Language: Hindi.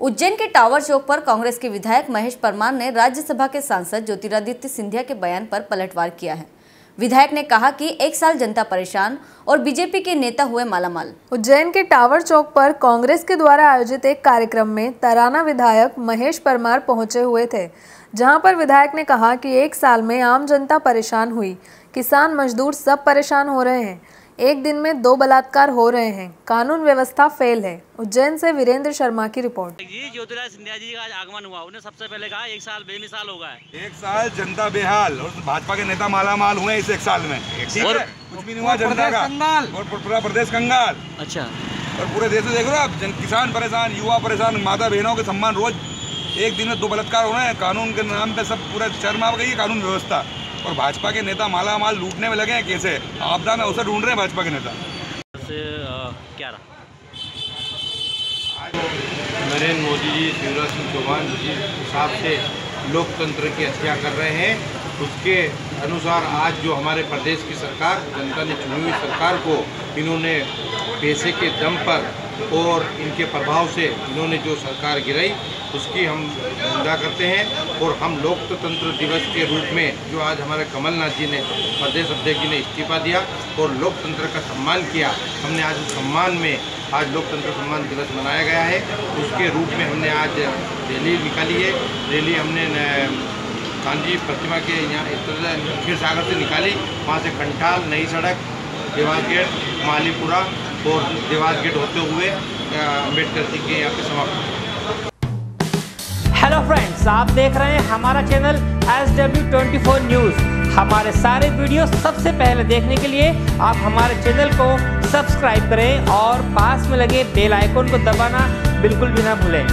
उज्जैन के टावर चौक पर कांग्रेस के विधायक महेश परमार ने राज्यसभा के सांसद ज्योतिरादित्य सिंधिया के बयान पर पलटवार किया है। विधायक ने कहा कि एक साल जनता परेशान और बीजेपी के नेता हुए मालामाल। उज्जैन के टावर चौक पर कांग्रेस के द्वारा आयोजित एक कार्यक्रम में तराना विधायक महेश परमार पहुँचे हुए थे, जहाँ पर विधायक ने कहा कि एक साल में आम जनता परेशान हुई। किसान मजदूर सब परेशान हो रहे हैं। एक दिन में दो बलात्कार हो रहे हैं। कानून व्यवस्था फेल है। उज्जैन से वीरेंद्र शर्मा की रिपोर्ट। जी ज्योतिराज सिंधिया जी का आज आगमन हुआ। उन्हें सबसे पहले कहा एक साल बेमिसाल हो गया एक साल जनता बेहाल। और भाजपा के नेता माला माल हुए इस एक साल में। और- कुछ भी नहीं हुआ जनता का। और पूरा प्रदेश कंगाल। अच्छा। और पूरे देश में देख रहे हो आप जन किसान परेशान युवा परेशान माता बहनों के सम्मान रोज एक दिन में दो बलात्कार हो रहे हैं। कानून के नाम पे सब पूरा शर्म आ गई है कानून व्यवस्था। और भाजपा के नेता माला माल लूटने में लगे हैं कैसे आपदा में अवसर ढूंढ रहे हैं भाजपा के नेता। क्या रहा? नरेंद्र मोदी जी शिवराज सिंह चौहान जिस हिसाब से लोकतंत्र की हत्या कर रहे हैं। उसके अनुसार आज जो हमारे प्रदेश की सरकार जनता ने चुनी हुई सरकार को इन्होंने पैसे के दम पर और इनके प्रभाव से इन्होंने जो सरकार गिराई, उसकी हम निंदा करते हैं और हम लोकतंत्र दिवस के रूप में जो आज हमारे कमलनाथ जी ने, प्रदेश अध्यक्ष जी ने इस्तीफा दिया और लोकतंत्र का सम्मान किया, हमने आज उस सम्मान में, आज लोकतंत्र सम्मान दिवस मनाया गया है। उसके रूप में हमने आज रैली निकाली है। रैली हमने गांधी प्रतिमा के यहाँ क्षीर सागर से निकाली। वहाँ से कंठाल, नई सड़क, देवास गेट, मालीपुरा और देवास गेट होते हुए अंबेडकर जी के यहाँ पे समाप्त हेलो फ्रेंड्स आप देख रहे हैं हमारा channel S W twenty four news हमारे सारे वीडियो सबसे पहले देखने के लिए आप हमारे चैनल को सब्सक्राइब करें और पास में लगे बेल आइकन को दबाना बिल्कुल भी ना भूलें।